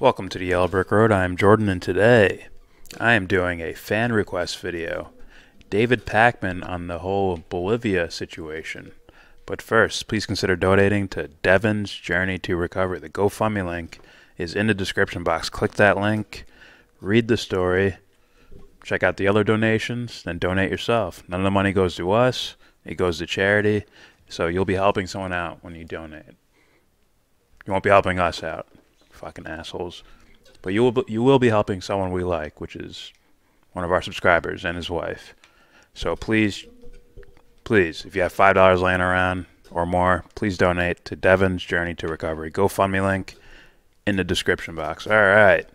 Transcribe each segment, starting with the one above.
Welcome to the Yellow Brick Road. I am Jordan, and today I am doing a fan request video. David Pakman on the whole Bolivia situation. But first, please consider donating to Devon's Journey to Recovery. The GoFundMe link is in the description box. Click that link, read the story, check out the other donations, then donate yourself. None of the money goes to us, it goes to charity. So you'll be helping someone out when you donate. You won't be helping us out, fucking assholes. But you will be, you will be helping someone we like, which is one of our subscribers and his wife. So please, please, if you have five dollars laying around or more, please donate to Devon's Journey to Recovery. GoFundMe link in the description box. All right.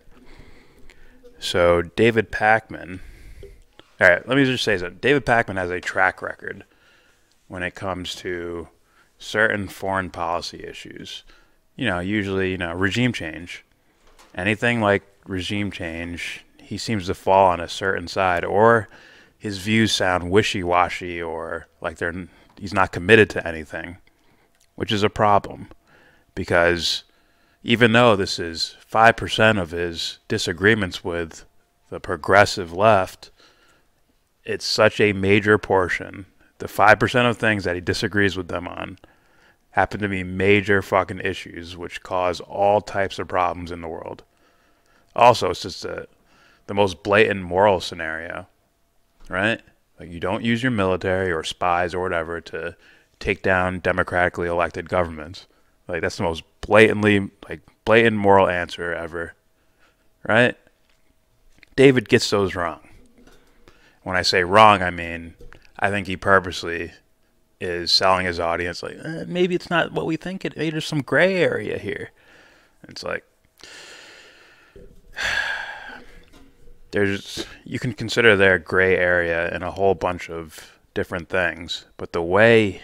So David Pakman. All right, let me just say something. David Pakman has a track record when it comes to certain foreign policy issues. You know, usually, you know, regime change. Anything like regime change, he seems to fall on a certain side or his views sound wishy-washy or like they're he's not committed to anything, which is a problem because even though this is 5% of his disagreements with the progressive left, it's such a major portion. The 5% of things that he disagrees with them on happen to be major fucking issues which cause all types of problems in the world. Also, it's just a, the most blatant moral scenario right? Like you don't use your military or spies or whatever to take down democratically elected governments. Like that's the most blatantly like blatant moral answer ever. Right? David gets those wrong. When I say wrong, I mean I think he purposely is selling his audience like eh, maybe it's not what we think it. Maybe there's some gray area here. It's like there's you can consider there gray area in a whole bunch of different things, but the way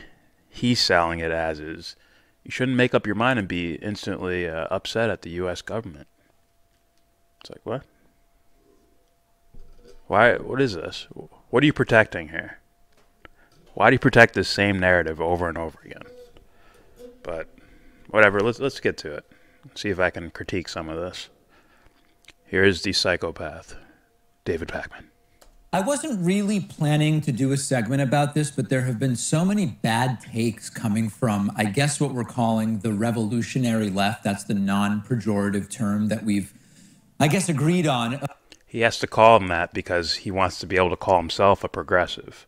he's selling it as is you shouldn't make up your mind and be instantly uh, upset at the U.S. government. It's like what? Why? What is this? What are you protecting here? Why do you protect this same narrative over and over again? But whatever. Let's let's get to it. See if I can critique some of this. Here's the psychopath. David Pakman. I wasn't really planning to do a segment about this, but there have been so many bad takes coming from, I guess, what we're calling the revolutionary left. That's the non pejorative term that we've, I guess, agreed on. He has to call him that because he wants to be able to call himself a progressive.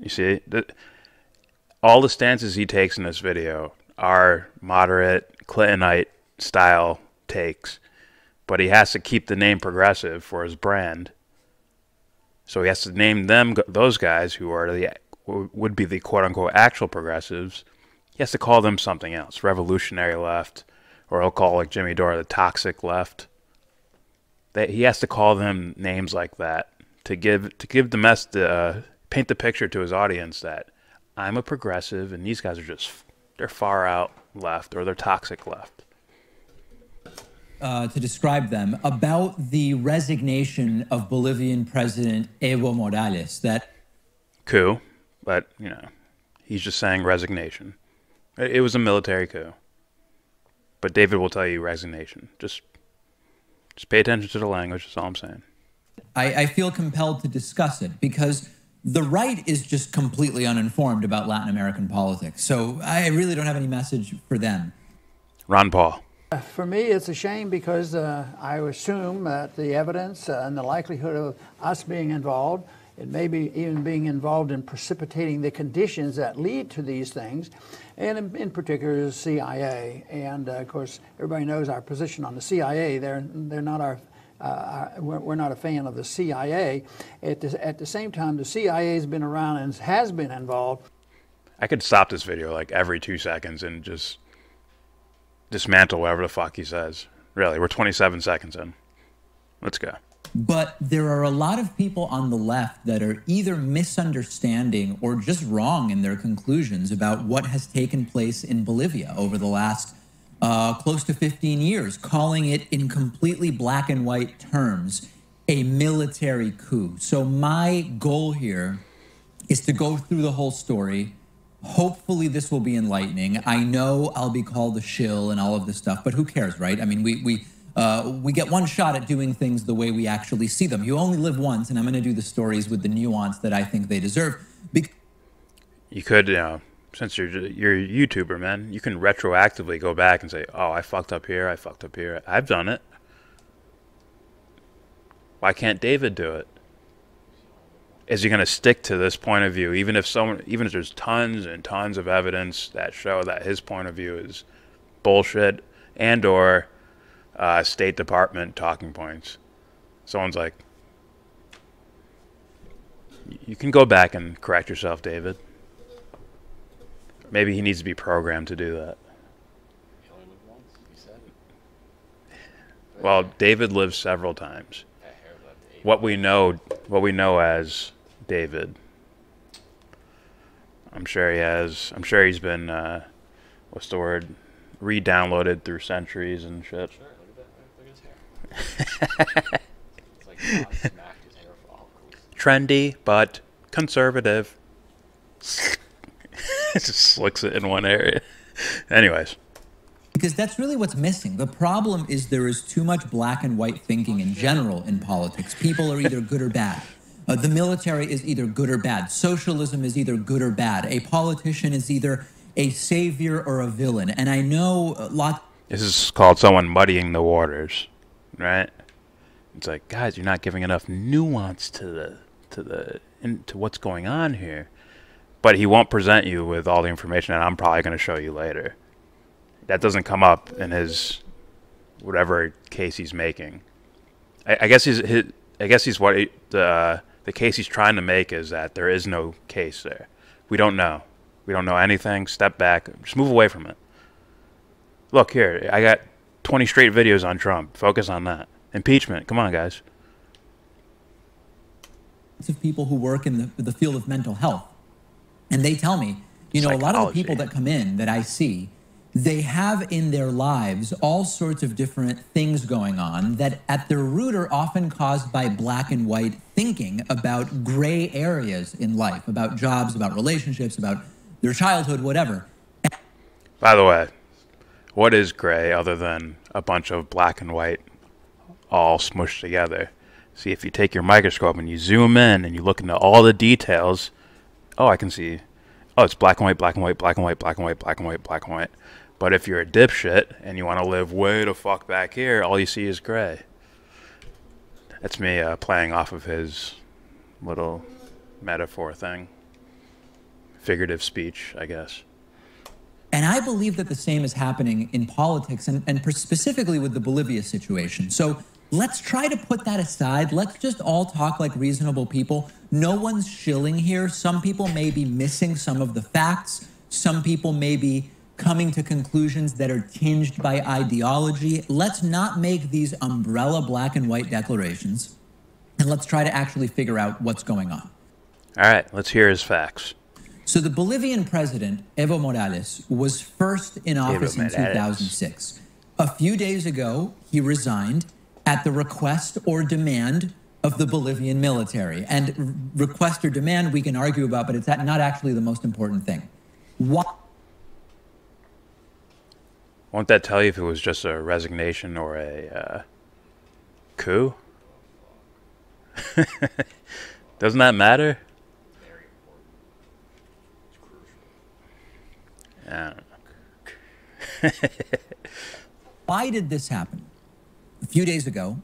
You see, the, all the stances he takes in this video are moderate Clintonite style takes but he has to keep the name progressive for his brand. So he has to name them those guys who are the would be the quote unquote actual progressives. He has to call them something else, revolutionary left, or he'll call like Jimmy Dore the toxic left. That he has to call them names like that to give to give the mess to uh, paint the picture to his audience that I'm a progressive and these guys are just they're far out left or they're toxic left uh, to describe them about the resignation of Bolivian President Evo Morales. That coup, but you know, he's just saying resignation. It was a military coup, but David will tell you resignation. Just, just pay attention to the language. That's all I'm saying. I, I feel compelled to discuss it because the right is just completely uninformed about Latin American politics. So I really don't have any message for them. Ron Paul. For me, it's a shame because uh, I assume that the evidence uh, and the likelihood of us being involved, and maybe even being involved in precipitating the conditions that lead to these things, and in, in particular the CIA. And uh, of course, everybody knows our position on the CIA. They're they're not our. Uh, we're, we're, not a fan of the CIA. At the, at the same time, the CIA has been around and has been involved. I could stop this video like every two seconds and just dismantle whatever the fuck he says. Really, we're 27 seconds in. Let's go. But there are a lot of people on the left that are either misunderstanding or just wrong in their conclusions about what has taken place in Bolivia over the last uh, close to 15 years, calling it in completely black and white terms a military coup. So, my goal here is to go through the whole story, hopefully this will be enlightening. I know I'll be called a shill and all of this stuff, but who cares, right? I mean, we we uh, we get one shot at doing things the way we actually see them. You only live once, and I'm going to do the stories with the nuance that I think they deserve. Because You could, know, since you're you're a YouTuber, man, you can retroactively go back and say, "Oh, I fucked up here. I fucked up here. I've done it." Why can't David do it? Is he going to stick to this point of view, even if someone, even if there's tons and tons of evidence that show that his point of view is bullshit and or uh, State Department talking points? Someone's like, "You can go back and correct yourself, David." Maybe he needs to be programmed to do that. He only lived once. He said it. Well, David lived several times. That hair left eight. What we know, what we know as David. I'm sure he has. I'm sure he's been, uh, what's the word, re-downloaded through centuries and shit. Sure, look at that. Look at his hair. it's like his hair. Trendy, but conservative. It just slicks it in one area. Anyways, because that's really what's missing. The problem is there is too much black and white thinking in general in politics. People are either good or bad. Uh, the military is either good or bad. Socialism is either good or bad. A politician is either a savior or a villain. And I know a lot. this is called someone muddying the waters, right? It's like, guys, you're not giving enough nuance to the to the into what's going on here. But he won't present you with all the information that I'm probably going to show you later. That doesn't come up in his whatever case he's making. I, I guess he's his, I guess he's what he, the the case he's trying to make is that there is no case there. We don't know. We don't know anything. Step back. Just move away from it. Look here. I got 20 straight videos on Trump. Focus on that. Impeachment. Come on, guys. of people who work in the, the field of mental health. And they tell me, you know, a lot of the people that come in that I see, they have in their lives all sorts of different things going on that at their root are often caused by black and white thinking about gray areas in life, about jobs, about relationships, about their childhood, whatever. By the way, what is gray other than a bunch of black and white all smushed together? See, if you take your microscope and you zoom in and you look into all the details, oh, I can see. Oh, it's black and white, black and white, black and white, black and white, black and white, black and white. But if you're a dipshit and you want to live way the fuck back here, all you see is gray. That's me uh, playing off of his little metaphor thing. Figurative speech, I guess. And I believe that the same is happening in politics and, and specifically with the Bolivia situation. So let's try to put that aside. Let's just all talk like reasonable people. No one's shilling here. Some people may be missing some of the facts. Some people may be coming to conclusions that are tinged by ideology. Let's not make these umbrella black and white declarations. And let's try to actually figure out what's going on. All right, let's hear his facts. So the Bolivian president, Evo Morales, was first in office in Morales. 2006. A few days ago, he resigned at the request or demand of the Bolivian military. And request or demand we can argue about, but it's not actually the most important thing. Why? Won't that tell you if it was just a resignation or a uh, coup? Doesn't that matter? Very important. It's crucial. Yeah. Why did this happen? A few days ago,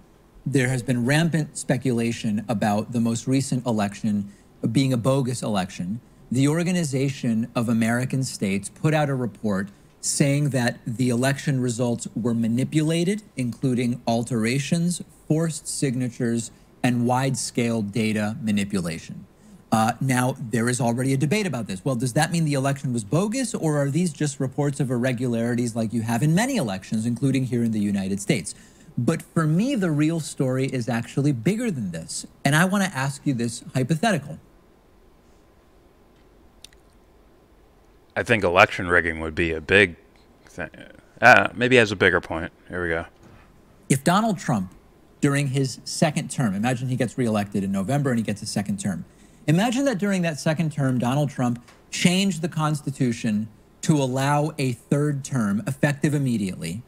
there has been rampant speculation about the most recent election being a bogus election. The Organization of American States put out a report saying that the election results were manipulated, including alterations, forced signatures, and wide scale data manipulation. Uh, now, there is already a debate about this. Well, does that mean the election was bogus, or are these just reports of irregularities like you have in many elections, including here in the United States? But for me, the real story is actually bigger than this. And I want to ask you this hypothetical. I think election rigging would be a big thing. Uh, maybe has a bigger point. Here we go. If Donald Trump, during his second term, imagine he gets reelected in November and he gets a second term. Imagine that during that second term, Donald Trump changed the Constitution to allow a third term effective immediately,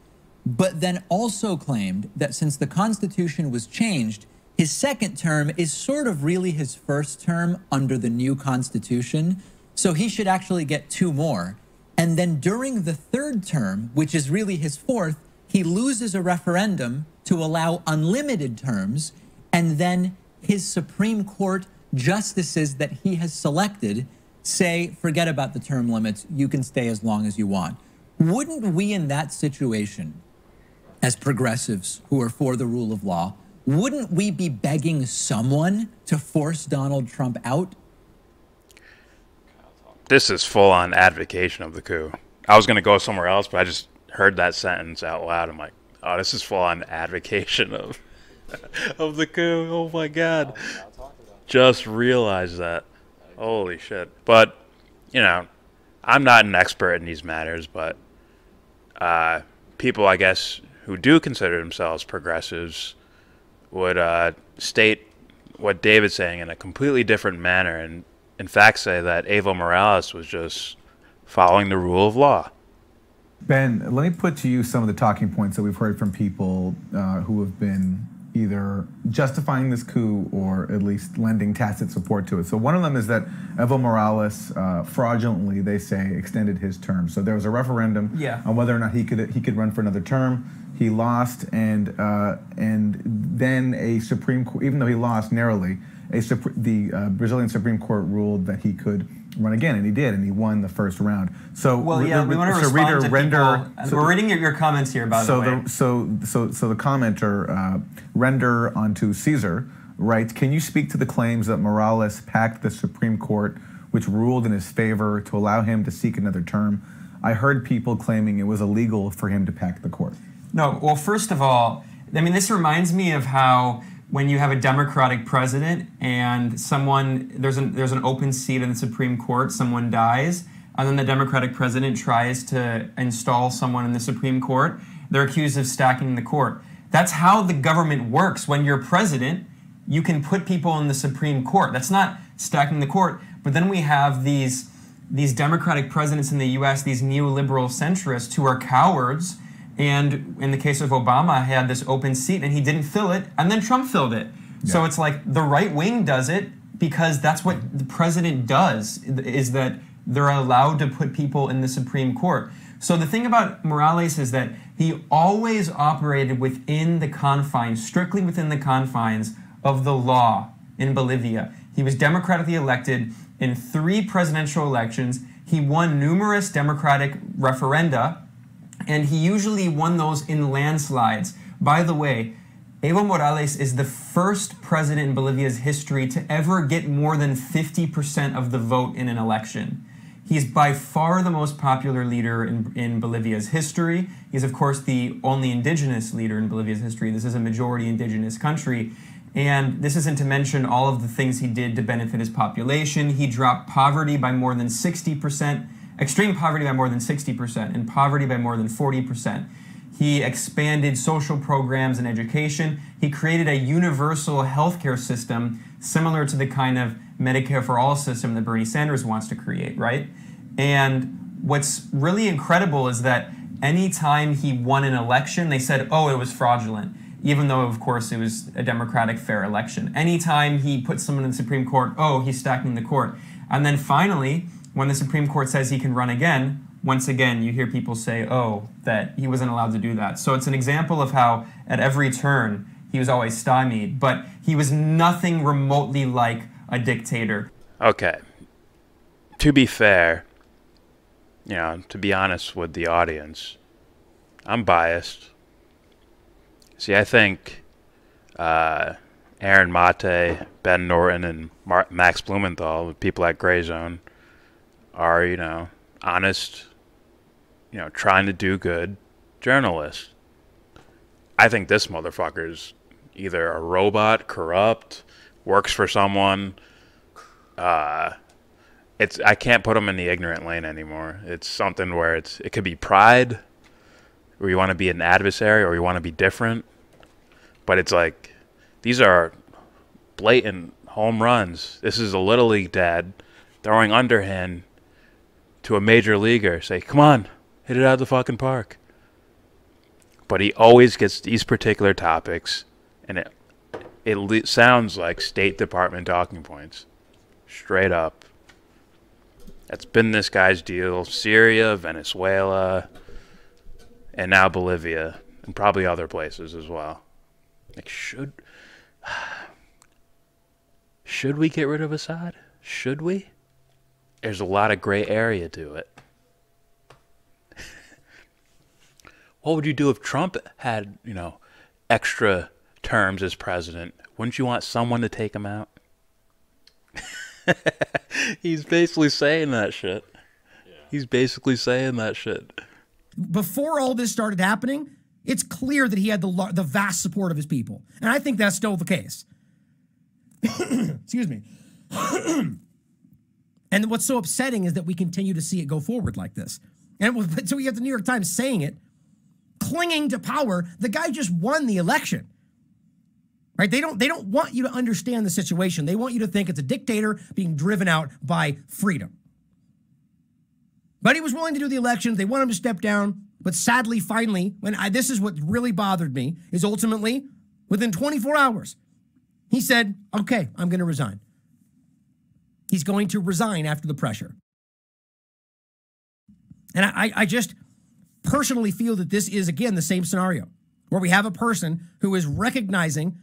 but then also claimed that since the Constitution was changed, his second term is sort of really his first term under the new Constitution. So he should actually get two more. And then during the third term, which is really his fourth, he loses a referendum to allow unlimited terms. And then his Supreme Court justices that he has selected say, forget about the term limits, you can stay as long as you want. Wouldn't we in that situation, as progressives who are for the rule of law, wouldn't we be begging someone to force Donald Trump out? This is full on advocation of the coup. I was going to go somewhere else, but I just heard that sentence out loud. I'm like, oh, this is full on advocation of of the coup. Oh my god. Just realized that. Holy shit. But, you know, I'm not an expert in these matters, but uh, people, I guess, who do consider themselves progressives would uh, state what David's saying in a completely different manner and, in fact, say that Evo Morales was just following the rule of law. Ben, let me put to you some of the talking points that we've heard from people uh, who have been either justifying this coup or at least lending tacit support to it. So one of them is that Evo Morales uh, fraudulently, they say, extended his term. So there was a referendum Yeah. on whether or not he could he could run for another term. He lost, and uh, and then a Supreme Court, even though he lost narrowly, a the uh, Brazilian Supreme Court ruled that he could run again, and he did, and he won the first round. So Well, yeah, we want to so respond reader, to render, people. so- We're reading your, your comments here, by so the way. the so so so the commenter uh, render onto Caesar writes, "Can you speak to the claims that Morales packed the Supreme Court, which ruled in his favor, to allow him to seek another term? I heard people claiming it was illegal for him to pack the court." No, well, first of all, I mean, this reminds me of how when you have a Democratic president and someone there's an there's an open seat in the Supreme Court, someone dies, and then the Democratic president tries to install someone in the Supreme Court, they're accused of stacking the court. That's how the government works. When you're president, you can put people in the Supreme Court. That's not stacking the court. But then we have these these Democratic presidents in the U.S., these neoliberal centrists who are cowards and in the case of Obama, had this open seat and he didn't fill it, and then Trump filled it. So it's like the right wing does it because that's what the president does, is that they're allowed to put people in the Supreme Court. So the thing about Morales is that he always operated within the confines, strictly within the confines of the law in Bolivia. He was democratically elected in three presidential elections. He won numerous democratic referenda and he usually won those in landslides. By the way, Evo Morales is the first president in Bolivia's history to ever get more than 50% of the vote in an election. He's by far the most popular leader in, in Bolivia's history. He's, of course, the only indigenous leader in Bolivia's history. This is a majority indigenous country. And this isn't to mention all of the things he did to benefit his population. He dropped poverty by more than 60%, extreme poverty by more than 60%, and poverty by more than 40%. He expanded social programs and education. He created a universal healthcare system similar to the kind of Medicare for all system that Bernie Sanders wants to create, right? And what's really incredible is that anytime he won an election, they said, oh, it was fraudulent, even though, of course, it was a democratic, fair election. Anytime he put someone in the Supreme Court, oh, he's stacking the court. And then finally, when the Supreme Court says he can run again, once again, you hear people say, oh, that he wasn't allowed to do that. So it's an example of how at every turn he was always stymied, but he was nothing remotely like a dictator. Okay. To be fair, you know, to be honest with the audience, I'm biased. See, I think uh, Aaron Mate, Ben Norton, and Mar- Max Blumenthal, the people at Grayzone, are, you know, honest, you know, trying to do good journalists. I think this motherfucker's either a robot, corrupt, works for someone. Uh, it's I can't put him in the ignorant lane anymore. It's something where it's it could be pride, where you want to be an adversary or you want to be different, but it's like these are blatant home runs. This is a little league dad throwing underhand to a major leaguer. Say, come on, hit it out of the fucking park. but he always gets these particular topics, and it it sounds like State Department talking points, straight up. That's been this guy's deal: Syria, Venezuela, and now Bolivia, and probably other places as well. Like, should should we get rid of Assad? Should we? There's a lot of gray area to it. what would you do if Trump had, you know, extra terms as president? Wouldn't you want someone to take him out? He's basically saying that shit. He's basically saying that shit. before all this started happening, it's clear that he had the the vast support of his people, and I think that's still the case. Excuse me. and what's so upsetting is that we continue to see it go forward like this. And so we have the New York Times saying it, clinging to power. The guy just won the election. Right? They don't they don't want you to understand the situation. They want you to think it's a dictator being driven out by freedom. But he was willing to do the elections. They want him to step down. But sadly, finally, when I, this is what really bothered me, is ultimately within 24 hours, he said, "Okay, I'm going to resign." He's going to resign after the pressure. And I, I just personally feel that this is again the same scenario where we have a person who is recognizing,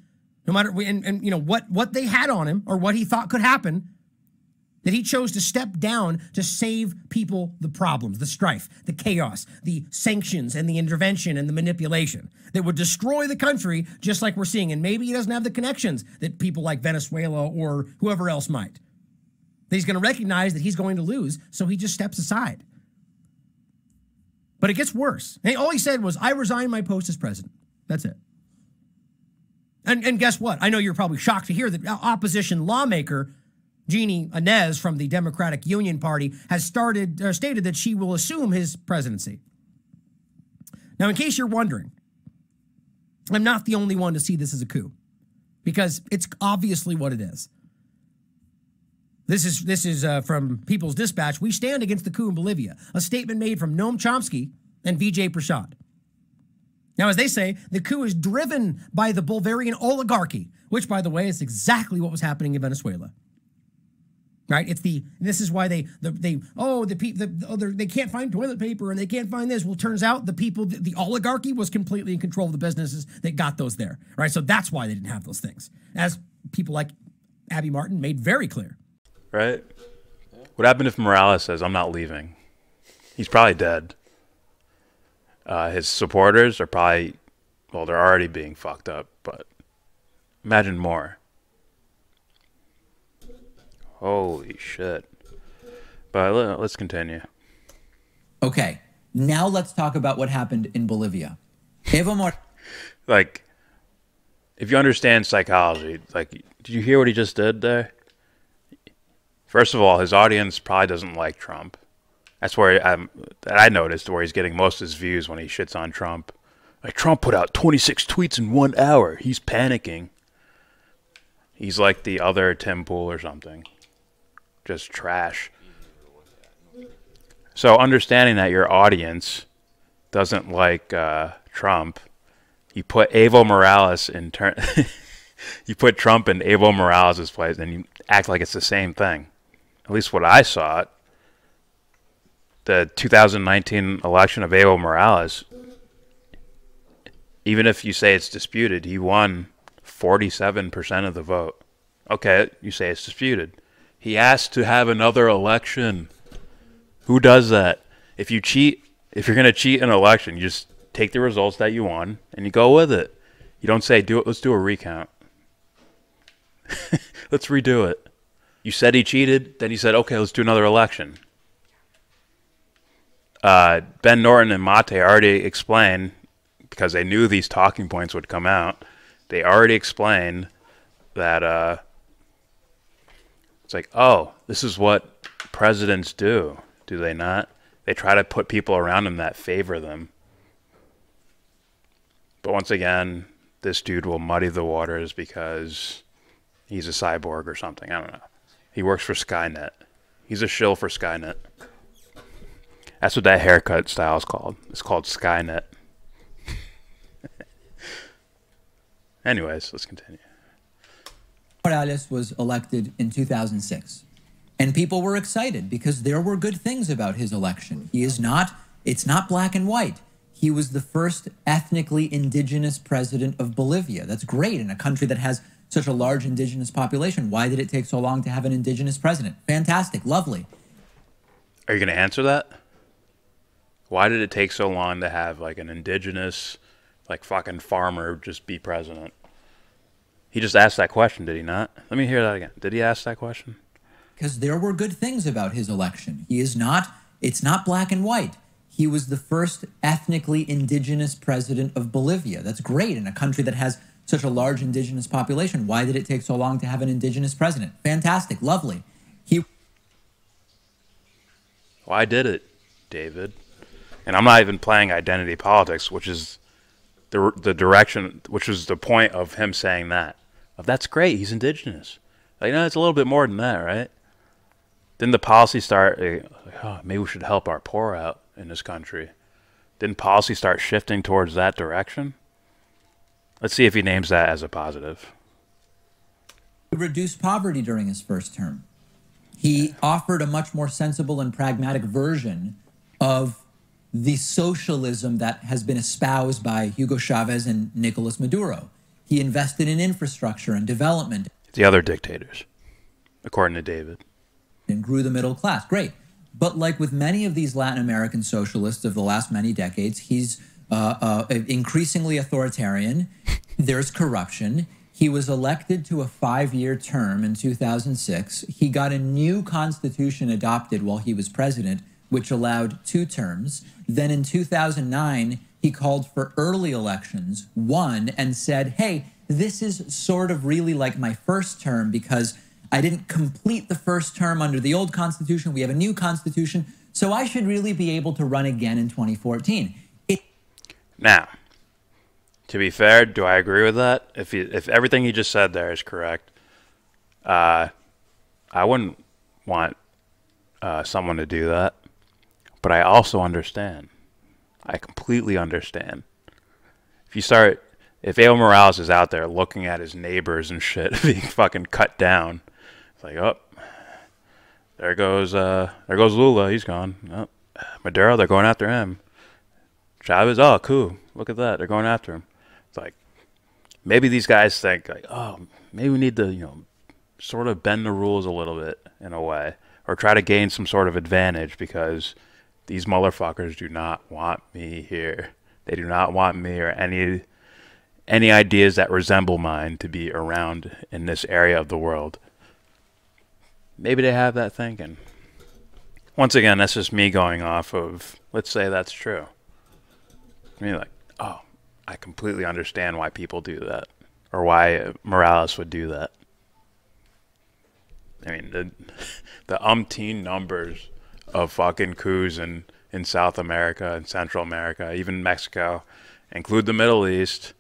no matter and, and you know what what they had on him or what he thought could happen, that he chose to step down to save people the problems, the strife, the chaos, the sanctions and the intervention and the manipulation that would destroy the country, just like we're seeing. And maybe he doesn't have the connections that people like Venezuela or whoever else might. He's going to recognize that he's going to lose, so he just steps aside. But it gets worse. All he said was, I resign my post as president. That's it. And, and guess what? I know you're probably shocked to hear that opposition lawmaker Jeanine Áñez from the Democratic Union Party has started uh, stated that she will assume his presidency. Now, in case you're wondering, I'm not the only one to see this as a coup, because it's obviously what it is. This is this is uh, from People's Dispatch. We stand against the coup in Bolivia. A statement made from Noam Chomsky and Vijay Prashad. Now, as they say, the coup is driven by the Bolivarian oligarchy, which, by the way, is exactly what was happening in Venezuela right? It's the this is why they the, they oh the people the, oh, they can't find toilet paper and they can't find this. Well, turns out the people the, the oligarchy was completely in control of the businesses that got those there, right? So that's why they didn't have those things, as people like Abby Martin made very clear. Right? What happened if Morales says, I'm not leaving? He's probably dead. Uh, his supporters are probably, well, they're already being fucked up, but imagine more. Holy shit. But le- let's continue. Okay, now let's talk about what happened in Bolivia. Evo Morales. Like, if you understand psychology, like, did you hear what he just did there? First of all, his audience probably doesn't like Trump. That's where I'm, that I noticed where he's getting most of his views when he shits on Trump. Like Trump put out 26 tweets in one hour. He's panicking. He's like the other Tim Pool or something. Just trash. So understanding that your audience doesn't like uh, Trump, you put Evo Morales in turn. you put Trump in Evo Morales' place, and you act like it's the same thing. At least what I saw it. The 2019 election of Evo Morales, even if you say it's disputed, he won 47% of the vote. Okay, you say it's disputed. He asked to have another election. Who does that? If you cheat, if you're going to cheat an election, you just take the results that you won and you go with it. You don't say, "Do it. Let's do a recount. let's redo it." You said he cheated, then you said, "Okay, let's do another election." Uh, ben Norton and Mate already explained because they knew these talking points would come out. They already explained that uh, it's like, oh, this is what presidents do, do they not? They try to put people around them that favor them. But once again, this dude will muddy the waters because he's a cyborg or something. I don't know. He works for Skynet. He's a shill for Skynet. That's what that haircut style is called. It's called Skynet. Anyways, let's continue. Morales was elected in 2006. And people were excited because there were good things about his election. He is not, it's not black and white. He was the first ethnically indigenous president of Bolivia. That's great in a country that has such a large indigenous population. Why did it take so long to have an indigenous president? Fantastic, lovely. Are you going to answer that? Why did it take so long to have like an indigenous, like fucking farmer just be president? He just asked that question, did he not? Let me hear that again. Did he ask that question? Because there were good things about his election. He is not, it's not black and white. He was the first ethnically indigenous president of Bolivia. That's great in a country that has such a large indigenous population. Why did it take so long to have an indigenous president? Fantastic, lovely. He Why did it, David? And I'm not even playing identity politics, which is the the direction, which was the point of him saying that. Of that's great, he's indigenous. Like, no, it's a little bit more than that, right? Didn't the policy start? Like, oh, maybe we should help our poor out in this country. Didn't policy start shifting towards that direction? Let's see if he names that as a positive. reduced poverty during his first term. He offered a much more sensible and pragmatic version of the socialism that has been espoused by Hugo Chavez and Nicolas Maduro. He invested in infrastructure and development The other dictators, according to David. and grew the middle class. Great. But like with many of these Latin American socialists of the last many decades, he's uh, uh, increasingly authoritarian. There's corruption. He was elected to a five year term in 2006. He got a new constitution adopted while he was president, which allowed two terms. Then in 2009, he called for early elections, won, and said, hey, this is sort of really like my first term because I didn't complete the first term under the old constitution. We have a new constitution. So I should really be able to run again in 2014. Now, to be fair, do I agree with that? If he, if everything he just said there is correct, uh, I wouldn't want uh, someone to do that. But I also understand. I completely understand. If you start, if Evo Morales is out there looking at his neighbors and shit being fucking cut down, it's like, oh, there goes, uh, there goes Lula. He's gone. Oh, Maduro, they're going after him. Chavez, oh, cool. Look at that. They're going after him. It's like maybe these guys think like, oh, maybe we need to, you know, sort of bend the rules a little bit in a way, or try to gain some sort of advantage because these motherfuckers do not want me here. They do not want me or any any ideas that resemble mine to be around in this area of the world. Maybe they have that thinking. Once again, that's just me going off of, let's say that's true. Mean, like, oh, I completely understand why people do that, or why Morales would do that. I mean, the the umpteen numbers of fucking coups in in South America and Central America, even Mexico, include the Middle East,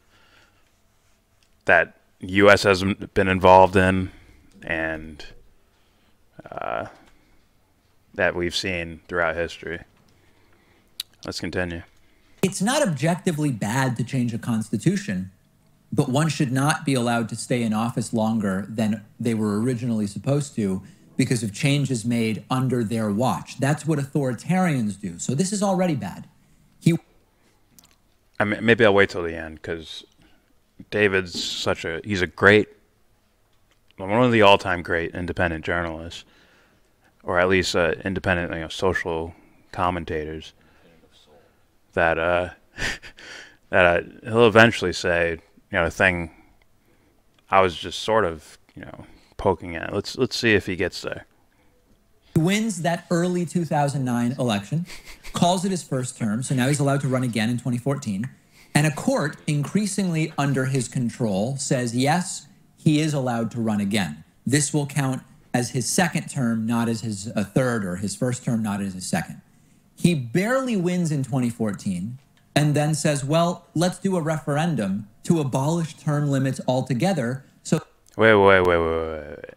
that U.S. has been involved in, and uh, that we've seen throughout history. Let's continue. It's not objectively bad to change a constitution, but one should not be allowed to stay in office longer than they were originally supposed to because of changes made under their watch. That's what authoritarians do. So this is already bad. He I mean, maybe I'll wait till the end because David's such a he's a great one of the all-time great independent journalists, or at least uh, independent you know, social commentators. That uh, that uh, he'll eventually say, you know, a thing I was just sort of you know poking at. Let's let's see if he gets there. wins that early 2009 election, calls it his first term, so now he's allowed to run again in 2014. And a court, increasingly under his control, says yes, he is allowed to run again. This will count as his second term, not as his uh, third, or his first term, not as his second. He barely wins in 2014 and then says, well, let's do a referendum to abolish term limits altogether. So Wait, wait, wait, wait, wait.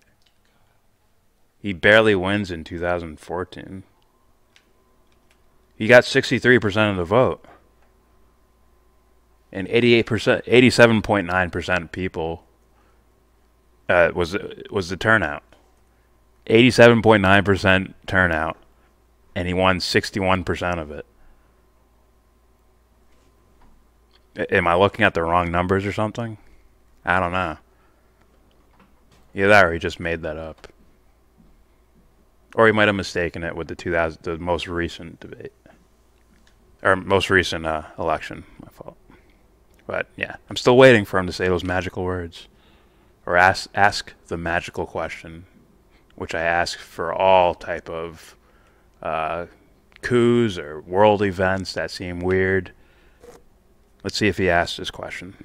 He barely wins in 2014. He got 63% of the vote and 88%, 87.9% of people uh, was was the turnout. 87.9% turnout, and he won 61% of it. Am I looking at the wrong numbers or something? I don't know. Either that or he just made that up. Or he might have mistaken it with the 2000, the most recent debate. Or most recent uh, election. My fault. But yeah, I'm still waiting for him to say those magical words. Or ask, ask the magical question, which I ask for all type of uh, coups or world events that seem weird. Let's see if he asks this question.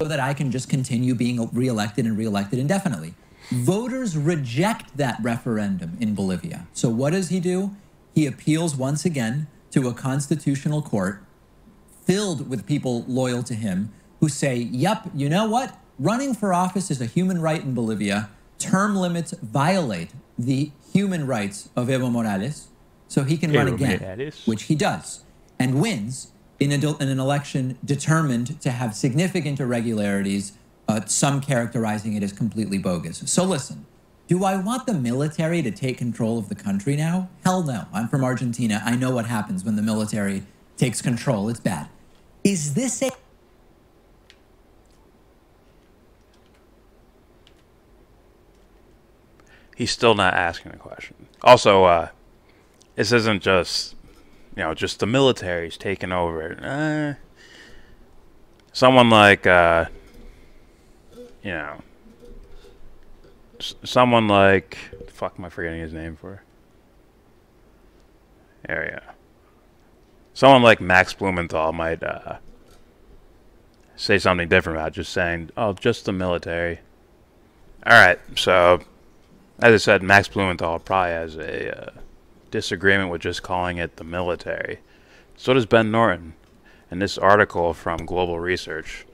so that I can just continue being reelected and reelected indefinitely. Voters reject that referendum in Bolivia. So what does he do? He appeals once again to a constitutional court filled with people loyal to him who say, yep, you know what? Running for office is a human right in Bolivia. Term limits violate the human rights of Evo Morales, so he can run again, which he does, and wins in, a, in an election determined to have significant irregularities, uh, some characterizing it as completely bogus. So listen, do I want the military to take control of the country now? Hell no. I'm from Argentina. I know what happens when the military takes control. It's bad. Is this a he's still not asking the question. Also, uh, this isn't just you know just the military's taking over. Uh, someone like uh, you know someone like fuck am I forgetting his name for? There we go. Someone like Max Blumenthal might uh, say something different about just saying, "Oh, just the military." All right, so as I said, Max Blumenthal probably has a uh, disagreement with just calling it the military. So does Ben Norton. In this article from Global Research,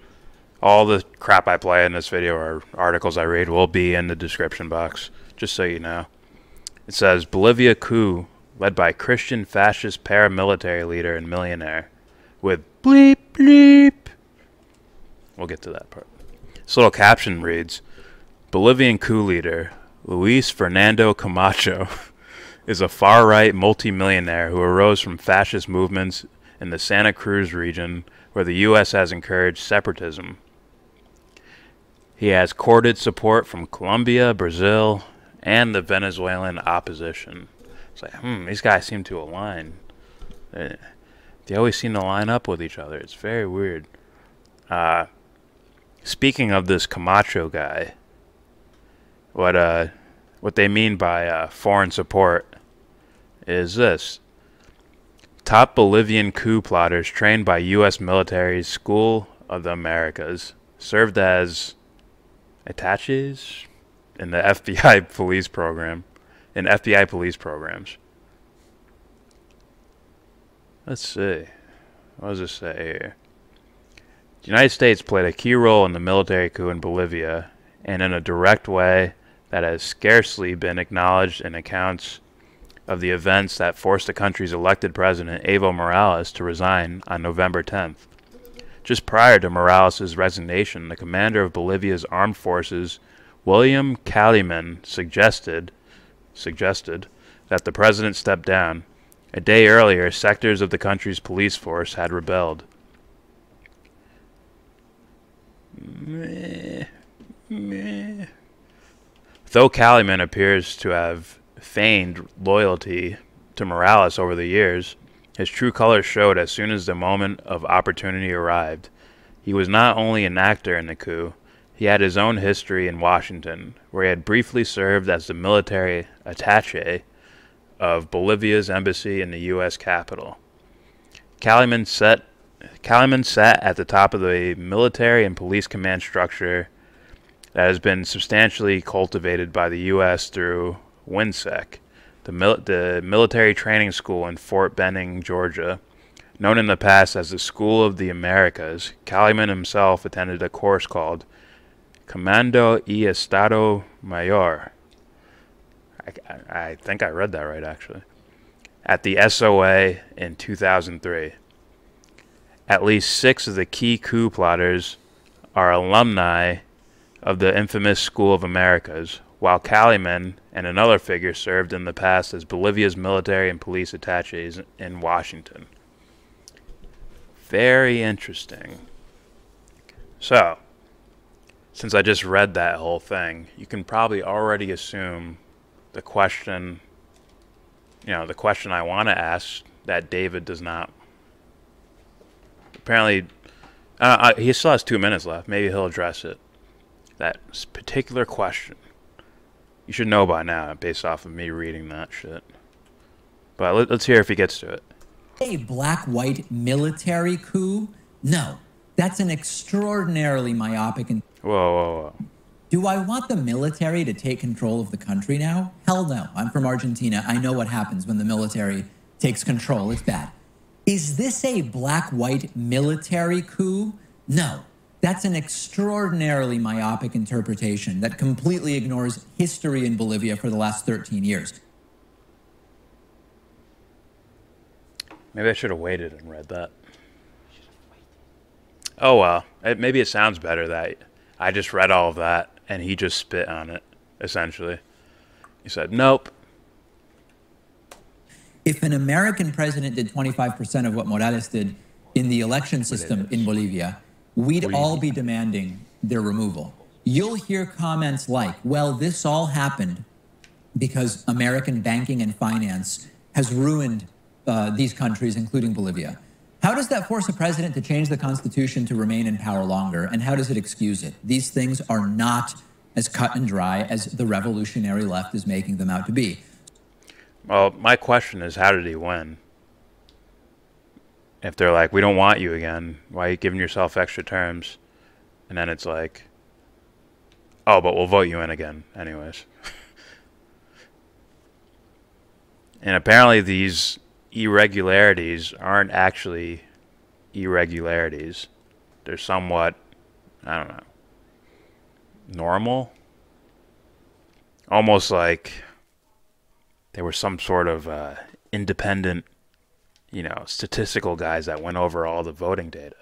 all the crap I play in this video or articles I read will be in the description box, just so you know. It says Bolivia coup led by Christian fascist paramilitary leader and millionaire with bleep bleep. We'll get to that part. This little caption reads Bolivian coup leader Luis Fernando Camacho is a far right multimillionaire who arose from fascist movements in the Santa Cruz region where the U.S. has encouraged separatism. He has courted support from Colombia, Brazil, and the Venezuelan opposition. It's like, hmm, these guys seem to align. They, they always seem to line up with each other. It's very weird. Uh, speaking of this Camacho guy, what uh what they mean by uh, foreign support is this. Top bolivian coup plotters trained by u.s military's school of the americas served as attaches in the fbi police program in fbi police programs. Let's see. What does it say here? The united states played a key role in the military coup in bolivia and in a direct way that has scarcely been acknowledged in accounts of the events that forced the country's elected president, Evo Morales, to resign on November 10th. Just prior to Morales' resignation, the commander of Bolivia's armed forces, William Kaliman, suggested suggested that the president step down. A day earlier, sectors of the country's police force had rebelled. Meh. Meh. Though Kaliman appears to have feigned loyalty to Morales over the years, his true colors showed as soon as the moment of opportunity arrived. He was not only an actor in the coup, he had his own history in Washington, where he had briefly served as the military attache of Bolivia's embassy in the U.S. capital. Kaliman, set, Kaliman sat at the top of the military and police command structure that has been substantially cultivated by the U.S. through WHINSEC, the, mil- the military training school in Fort Benning, Georgia. Known in the past as the School of the Americas, Kaliman himself attended a course called Comando y Estado Mayor. I, I think I read that right, actually. At the SOA in 2003. At least six of the key coup plotters are alumni of the infamous School of Americas, while Kaliman and another figure served in the past as Bolivia's military and police attaches in Washington. Very interesting. So, since I just read that whole thing, you can probably already assume the question, you know, the question I want to ask that David does not. Apparently, uh, he still has two minutes left. Maybe he'll address it. That particular question. You should know by now, based off of me reading that shit. But let, us hear if he gets to it. A black white military coup? No. That's an extraordinarily myopic and. Whoa, whoa, whoa. Do I want the military to take control of the country now? Hell no. I'm from Argentina. I know what happens when the military takes control. It's bad. Is this a black white military coup? No. That's an extraordinarily myopic interpretation that completely ignores history in Bolivia for the last 13 years. Maybe I should have waited and read that. Oh well, it, maybe it sounds better that I just read all of that and he just spit on it, essentially. He said, nope. If an American president did 25% of what Morales did in the election system in Bolivia, we'd all be demanding their removal. You'll hear comments like, well, this all happened because American banking and finance has ruined uh, these countries, including Bolivia. How does that force a president to change the Constitution to remain in power longer? And how does it excuse it? These things are not as cut and dry as the revolutionary left is making them out to be. Well, my question is, how did he win? If they're like, we don't want you again, why are you giving yourself extra terms? And then it's like, oh, but we'll vote you in again, anyways. and apparently, these irregularities aren't actually irregularities. They're somewhat, I don't know, normal. Almost like they were some sort of uh, independent, you know, statistical guys that went over all the voting data.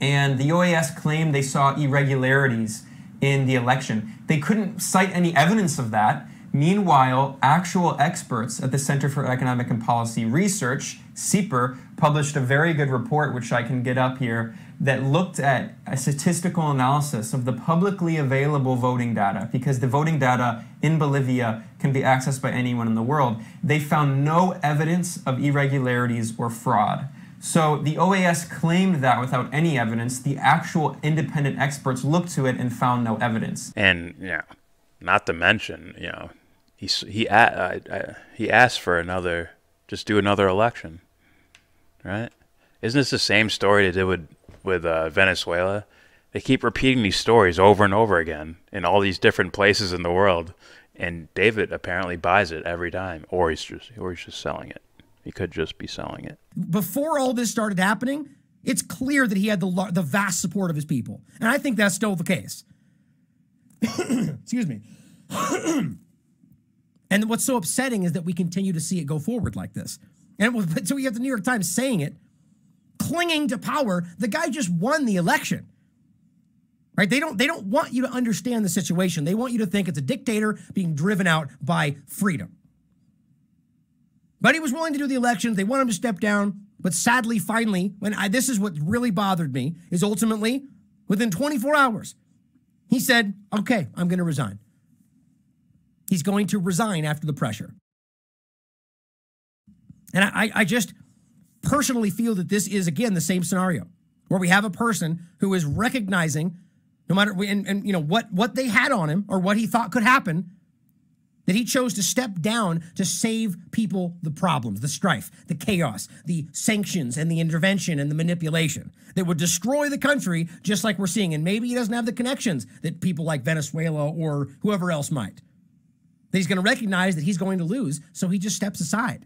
And the OAS claimed they saw irregularities in the election. They couldn't cite any evidence of that Meanwhile, actual experts at the Center for Economic and Policy Research, CEPR, published a very good report, which I can get up here, that looked at a statistical analysis of the publicly available voting data, because the voting data in Bolivia can be accessed by anyone in the world. They found no evidence of irregularities or fraud. So the OAS claimed that without any evidence. The actual independent experts looked to it and found no evidence. And, yeah, not to mention, you know, he he uh, uh, he asked for another, just do another election, right? Isn't this the same story they did with with uh, Venezuela? They keep repeating these stories over and over again in all these different places in the world, and David apparently buys it every time, or he's just or he's just selling it. He could just be selling it. Before all this started happening, it's clear that he had the the vast support of his people, and I think that's still the case. Excuse me. And what's so upsetting is that we continue to see it go forward like this. And so we have the New York Times saying it, clinging to power. The guy just won the election. Right? They don't they don't want you to understand the situation. They want you to think it's a dictator being driven out by freedom. But he was willing to do the elections. They want him to step down. But sadly, finally, when I, this is what really bothered me, is ultimately within 24 hours, he said, okay, I'm going to resign. He's going to resign after the pressure. And I, I just personally feel that this is, again, the same scenario where we have a person who is recognizing, no matter, and, and you know, what, what they had on him or what he thought could happen, that he chose to step down to save people the problems, the strife, the chaos, the sanctions and the intervention and the manipulation that would destroy the country, just like we're seeing. And maybe he doesn't have the connections that people like Venezuela or whoever else might that he's going to recognize that he's going to lose, so he just steps aside.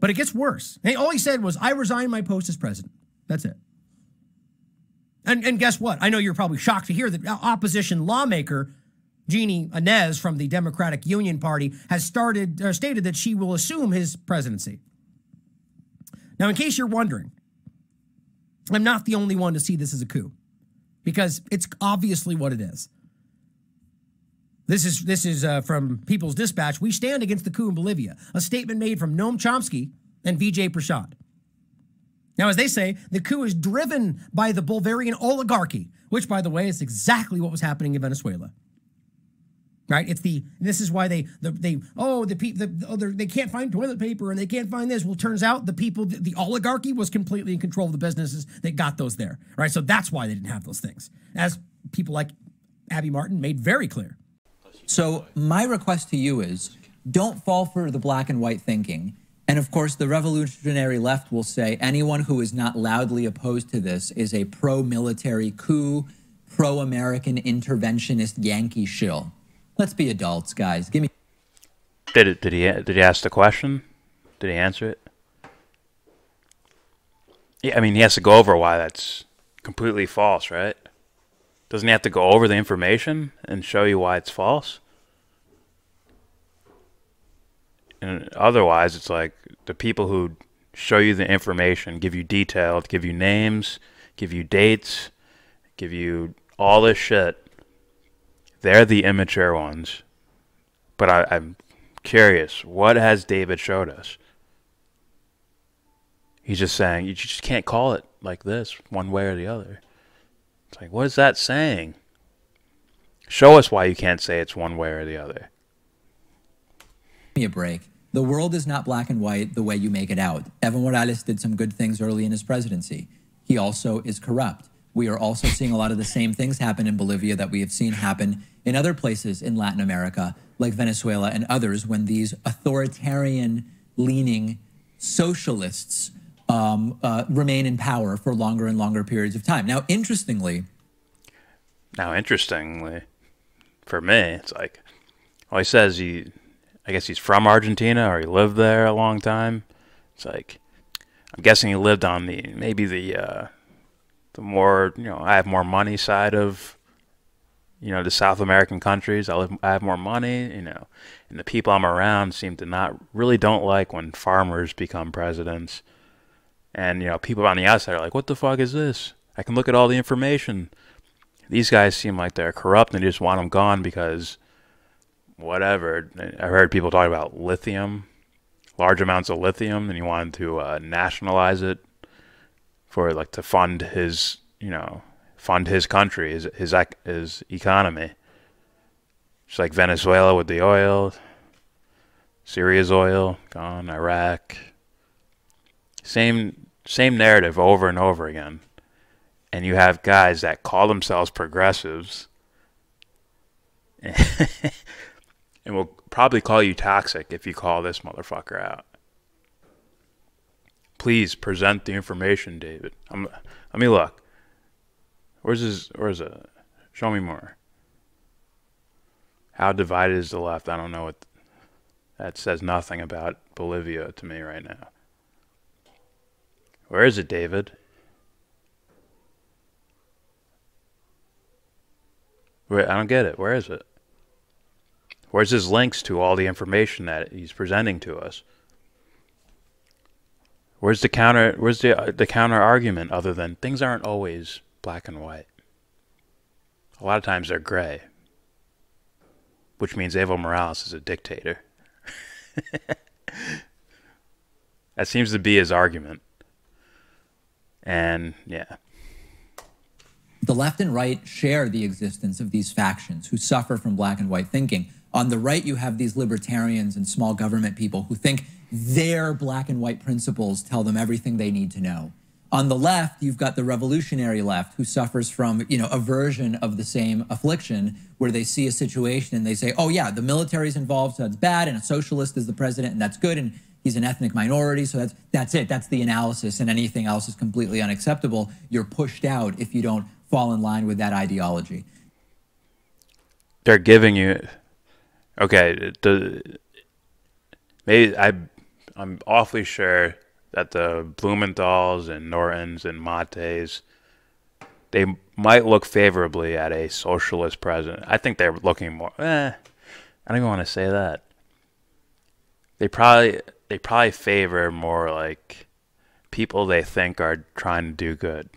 But it gets worse. all he said was, I resign my post as president. That's it. And, and guess what? I know you're probably shocked to hear that opposition lawmaker Jeanine Áñez from the Democratic Union Party has started uh, stated that she will assume his presidency. Now, in case you're wondering, I'm not the only one to see this as a coup because it's obviously what it is. This is this is uh, from People's Dispatch. We stand against the coup in Bolivia. A statement made from Noam Chomsky and Vijay Prashad. Now, as they say, the coup is driven by the Bolivarian oligarchy, which, by the way, is exactly what was happening in Venezuela. Right? It's the this is why they the, they oh the people the, oh, they can't find toilet paper and they can't find this. Well, turns out the people the, the oligarchy was completely in control of the businesses that got those there. Right? So that's why they didn't have those things, as people like Abby Martin made very clear. So my request to you is don't fall for the black and white thinking. And of course, the revolutionary left will say anyone who is not loudly opposed to this is a pro military coup, pro American interventionist Yankee shill. Let's be adults, guys. Give me. Did it? Did he? Did he ask the question? Did he answer it? Yeah, I mean, he has to go over why that's completely false, right? Doesn't he have to go over the information and show you why it's false? And otherwise, it's like the people who show you the information, give you detailed, give you names, give you dates, give you all this shit. They're the immature ones. But I, I'm curious, what has David showed us? He's just saying you just can't call it like this, one way or the other. It's like, what is that saying? Show us why you can't say it's one way or the other. Give me a break. The world is not black and white the way you make it out. Evo Morales did some good things early in his presidency. He also is corrupt. We are also seeing a lot of the same things happen in Bolivia that we have seen happen in other places in Latin America, like Venezuela and others, when these authoritarian leaning socialists um, uh, remain in power for longer and longer periods of time. Now, interestingly, Now, interestingly, for me, it's like, well, he says he, I guess he's from Argentina or he lived there a long time. It's like, I'm guessing he lived on the maybe the uh, the more you know I have more money side of you know the South American countries. I live I have more money, you know, and the people I'm around seem to not really don't like when farmers become presidents. And you know, people on the outside are like, "What the fuck is this? I can look at all the information." These guys seem like they're corrupt and they just want them gone because whatever. I've heard people talk about lithium, large amounts of lithium, and he wanted to uh, nationalize it for like to fund his, you know, fund his country, his his his economy. Just like Venezuela with the oil, Syria's oil gone, Iraq. Same same narrative over and over again. And you have guys that call themselves progressives and will probably call you toxic if you call this motherfucker out. Please present the information, David. I'm, let me look. Where's his? Where's it? Show me more. How divided is the left? I don't know what. That says nothing about Bolivia to me right now. Where is it, David? Wait, I don't get it. Where is it? Where's his links to all the information that he's presenting to us? Where's the counter? Where's the uh, the counter argument other than things aren't always black and white? A lot of times they're gray, which means Evo Morales is a dictator. that seems to be his argument. And yeah, the left and right share the existence of these factions who suffer from black and white thinking. On the right, you have these libertarians and small government people who think their black and white principles tell them everything they need to know. On the left, you've got the revolutionary left who suffers from, you know, a version of the same affliction where they see a situation and they say, oh, yeah, the military's involved, so that's bad, and a socialist is the president, and that's good, and he's an ethnic minority, so that's, that's it. That's the analysis, and anything else is completely unacceptable. You're pushed out if you don't fall in line with that ideology. they're giving you okay the maybe i i'm awfully sure that the blumenthal's and nortons and mates they might look favorably at a socialist president i think they're looking more eh, i don't even want to say that they probably they probably favor more like people they think are trying to do good.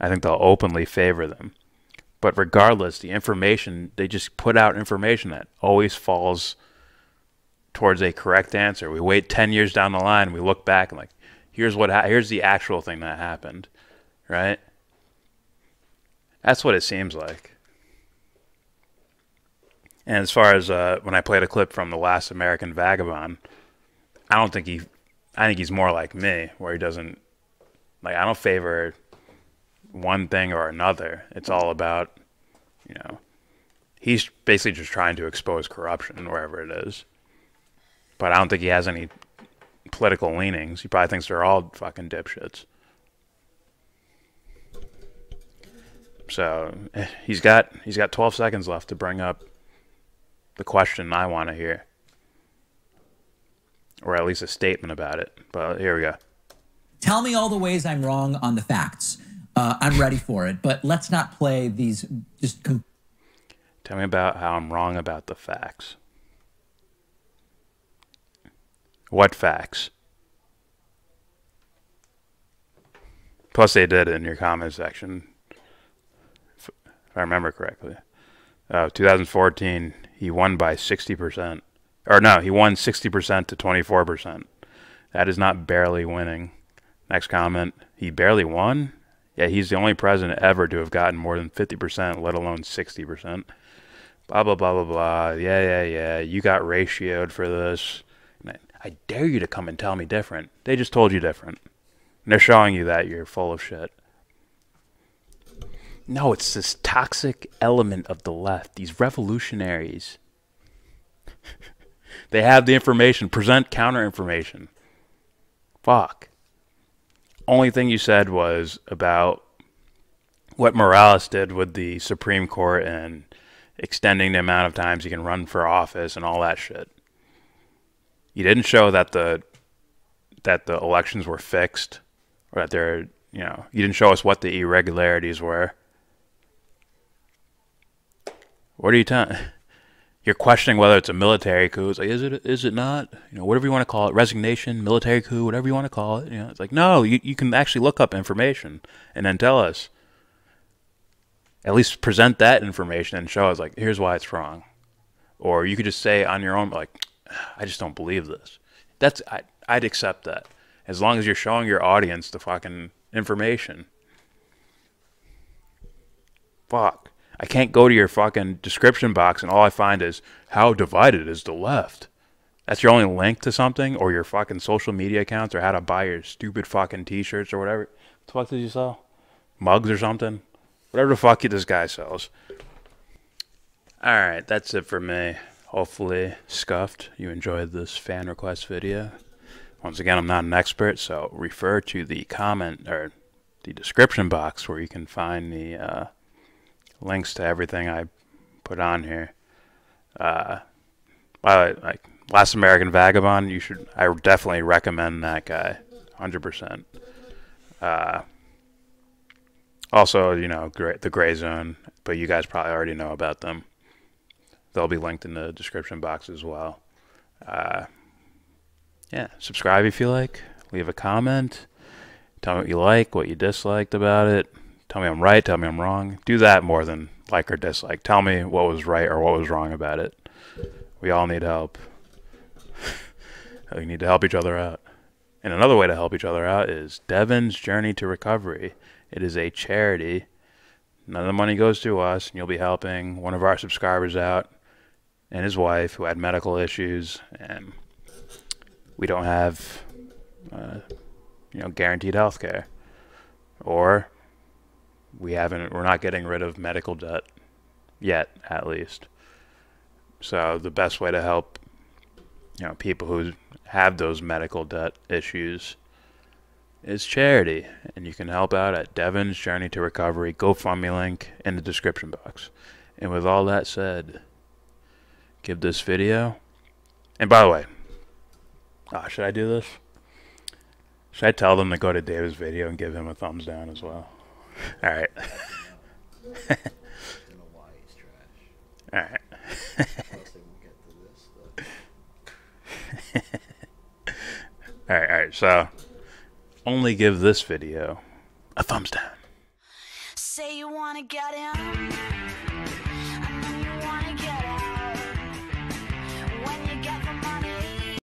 I think they'll openly favor them. But regardless, the information, they just put out information that always falls towards a correct answer. We wait 10 years down the line, we look back and like, here's what ha- here's the actual thing that happened, right? That's what it seems like. And as far as uh, when I played a clip from The Last American Vagabond, I don't think he, I think he's more like me, where he doesn't, like, I don't favor one thing or another. It's all about, you know, he's basically just trying to expose corruption wherever it is. But I don't think he has any political leanings. He probably thinks they're all fucking dipshits. So eh, he's got he's got 12 seconds left to bring up the question I want to hear, or at least a statement about it. But here we go. Tell me all the ways I'm wrong on the facts. Uh, I'm ready for it, but let's not play these just. Com- Tell me about how I'm wrong about the facts. What facts? Plus, they did it in your comment section, if, if I remember correctly. Uh, 2014, he won by 60%. Or no, he won 60% to 24%. That is not barely winning. Next comment, he barely won? Yeah, he's the only president ever to have gotten more than 50%, let alone 60%. Blah, blah, blah, blah, blah. Yeah, yeah, yeah. You got ratioed for this. I dare you to come and tell me different. They just told you different. And they're showing you that you're full of shit. No, it's this toxic element of the left, these revolutionaries. they have the information, present counter information. Fuck. Only thing you said was about what Morales did with the Supreme Court and extending the amount of times you can run for office and all that shit. You didn't show that the that the elections were fixed or that they're you know you didn't show us what the irregularities were. What are you telling? You're questioning whether it's a military coup. It's like, is it? Is it not? You know, whatever you want to call it, resignation, military coup, whatever you want to call it. You know, it's like, no, you you can actually look up information and then tell us. At least present that information and show us, like, here's why it's wrong. Or you could just say on your own, like, I just don't believe this. That's I, I'd accept that as long as you're showing your audience the fucking information. Fuck. I can't go to your fucking description box and all I find is how divided is the left. That's your only link to something, or your fucking social media accounts, or how to buy your stupid fucking t-shirts or whatever. What the fuck did you sell? Mugs or something? Whatever the fuck you this guy sells. Alright, that's it for me. Hopefully, Scuffed, you enjoyed this fan request video. Once again, I'm not an expert, so refer to the comment or the description box where you can find the uh, links to everything I put on here. Uh, like Last American Vagabond, you should. I definitely recommend that guy, hundred uh, percent. Also, you know, gray, the Grayzone, but you guys probably already know about them. They'll be linked in the description box as well. Uh, yeah, subscribe if you like. Leave a comment. Tell me what you like, what you disliked about it. Tell me I'm right, tell me I'm wrong. Do that more than like or dislike. Tell me what was right or what was wrong about it. We all need help. we need to help each other out. And another way to help each other out is Devon's Journey to Recovery. It is a charity. None of the money goes to us, and you'll be helping one of our subscribers out and his wife who had medical issues, and we don't have, uh, you know, guaranteed health care. Or we haven't, we're not getting rid of medical debt yet, at least. So the best way to help, you know, people who have those medical debt issues is charity, and you can help out at Devon's Journey to Recovery GoFundMe link in the description box. And with all that said, give this video. And by the way, uh, should I do this? Should I tell them to go to David's video and give him a thumbs down as well? All right. All right. all right, all right. So, only give this video a thumbs down. Say you wanna get in.